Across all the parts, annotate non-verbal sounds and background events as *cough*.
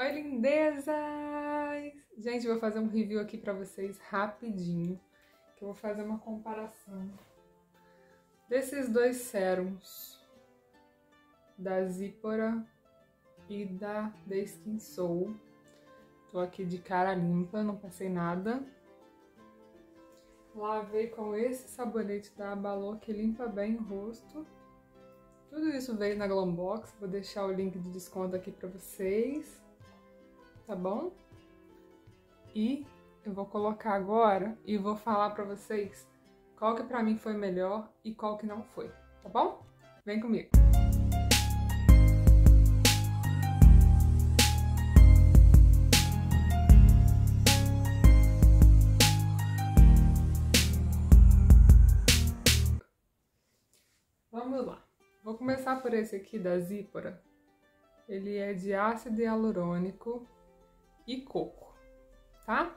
Oi, lindezas! Gente, vou fazer um review aqui pra vocês rapidinho, que eu vou fazer uma comparação desses dois sérums, da Zipora e da The Skin Soul. Tô aqui de cara limpa, não passei nada. Lavei com esse sabonete da Abalô, que limpa bem o rosto. Tudo isso veio na Glombox, vou deixar o link de desconto aqui pra vocês tá bom? E eu vou colocar agora e vou falar pra vocês qual que pra mim foi melhor e qual que não foi, tá bom? Vem comigo! Vamos lá. Vou começar por esse aqui da Zípora. Ele é de ácido hialurônico e coco, tá?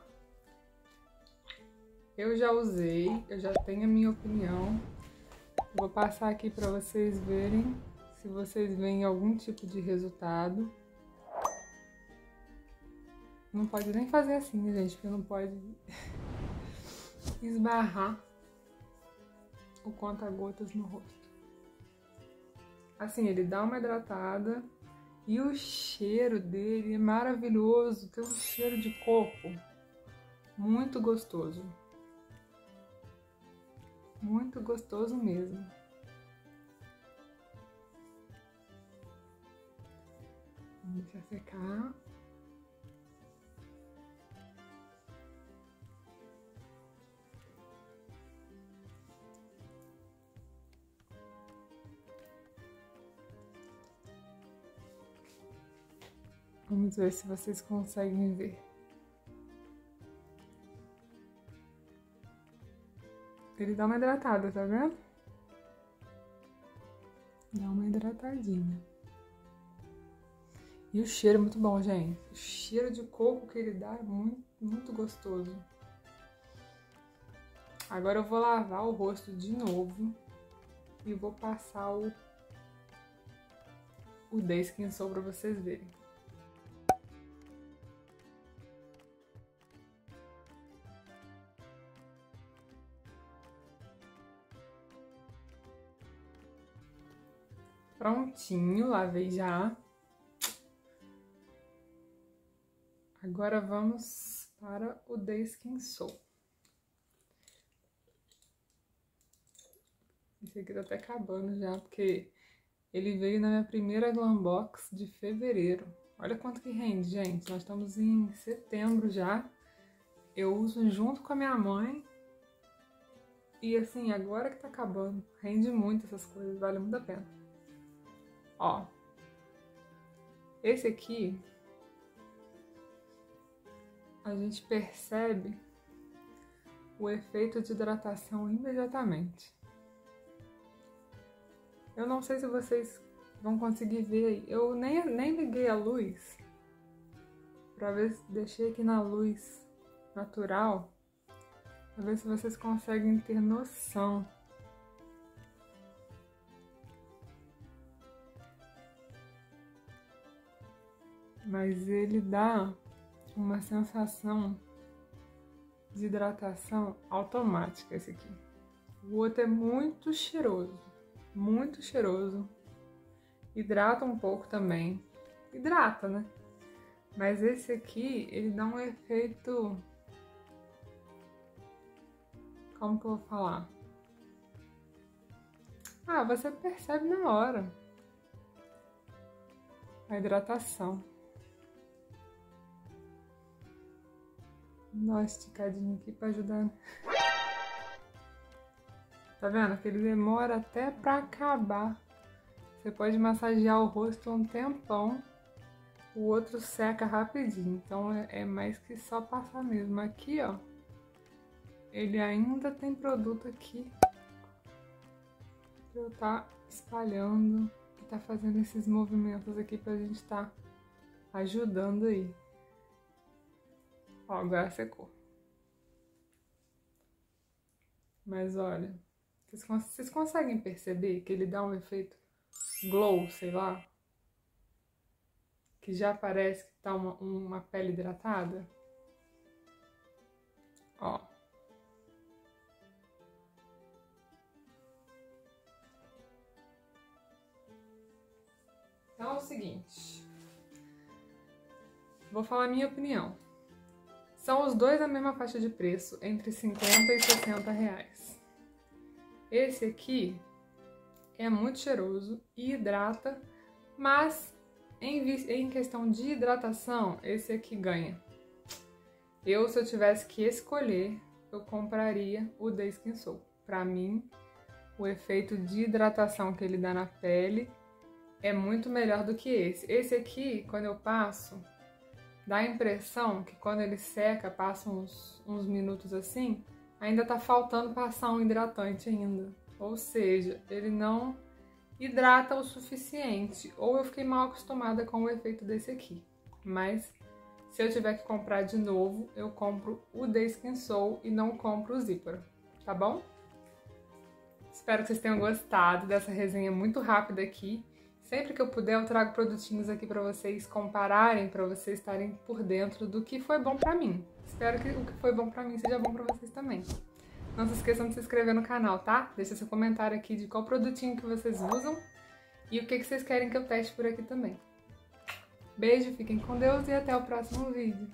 Eu já usei, eu já tenho a minha opinião. Vou passar aqui para vocês verem se vocês veem algum tipo de resultado. Não pode nem fazer assim, gente, porque não pode *laughs* esbarrar o conta-gotas no rosto. Assim, ele dá uma hidratada e o cheiro dele é maravilhoso, tem um cheiro de coco muito gostoso. Muito gostoso mesmo. Vamos secar. Vamos ver se vocês conseguem ver. Ele dá uma hidratada, tá vendo? Dá uma hidratadinha. E o cheiro é muito bom, gente. O cheiro de coco que ele dá é muito, muito gostoso. Agora eu vou lavar o rosto de novo e vou passar o, o Day Skin Soul pra vocês verem. Prontinho, lavei já. Agora vamos para o Soul. Esse aqui tá até acabando já, porque ele veio na minha primeira Glam Box de fevereiro. Olha quanto que rende, gente. Nós estamos em setembro já. Eu uso junto com a minha mãe. E assim, agora que tá acabando. Rende muito essas coisas, vale muito a pena. Ó, esse aqui a gente percebe o efeito de hidratação imediatamente. Eu não sei se vocês vão conseguir ver aí. Eu nem, nem liguei a luz para ver se deixei aqui na luz natural para ver se vocês conseguem ter noção mas ele dá uma sensação de hidratação automática esse aqui. O outro é muito cheiroso, muito cheiroso. Hidrata um pouco também. Hidrata, né? Mas esse aqui, ele dá um efeito... Como que eu vou falar? Ah, você percebe na hora. A hidratação. Dá uma esticadinha aqui pra ajudar. Tá vendo? Que ele demora até pra acabar. Você pode massagear o rosto um tempão. O outro seca rapidinho. Então é, é mais que só passar mesmo. Aqui, ó. Ele ainda tem produto aqui. Pra eu tá espalhando. E tá fazendo esses movimentos aqui pra gente tá ajudando aí. Ó, agora secou. Mas olha, vocês, vocês conseguem perceber que ele dá um efeito glow, sei lá? que já parece que tá uma, uma pele hidratada? Ó. Então é o seguinte. Vou falar a minha opinião. São os dois na mesma faixa de preço, entre 50 e 60 reais. Esse aqui é muito cheiroso e hidrata, mas em, em questão de hidratação, esse aqui ganha. Eu, se eu tivesse que escolher, eu compraria o The Skin Soul. Pra mim, o efeito de hidratação que ele dá na pele é muito melhor do que esse. Esse aqui, quando eu passo, dá a impressão que quando ele seca, passa uns, uns minutos assim, ainda tá faltando passar um hidratante ainda. Ou seja, ele não hidrata o suficiente. Ou eu fiquei mal acostumada com o efeito desse aqui. Mas se eu tiver que comprar de novo, eu compro o The Skin Soul e não compro o Zipper, tá bom? Espero que vocês tenham gostado dessa resenha muito rápida aqui. Sempre que eu puder, eu trago produtinhos aqui para vocês compararem, para vocês estarem por dentro do que foi bom para mim. Espero que o que foi bom para mim seja bom para vocês também. Não se esqueçam de se inscrever no canal, tá? Deixa seu comentário aqui de qual produtinho que vocês usam e o que, que vocês querem que eu teste por aqui também. Beijo, fiquem com Deus e até o próximo vídeo.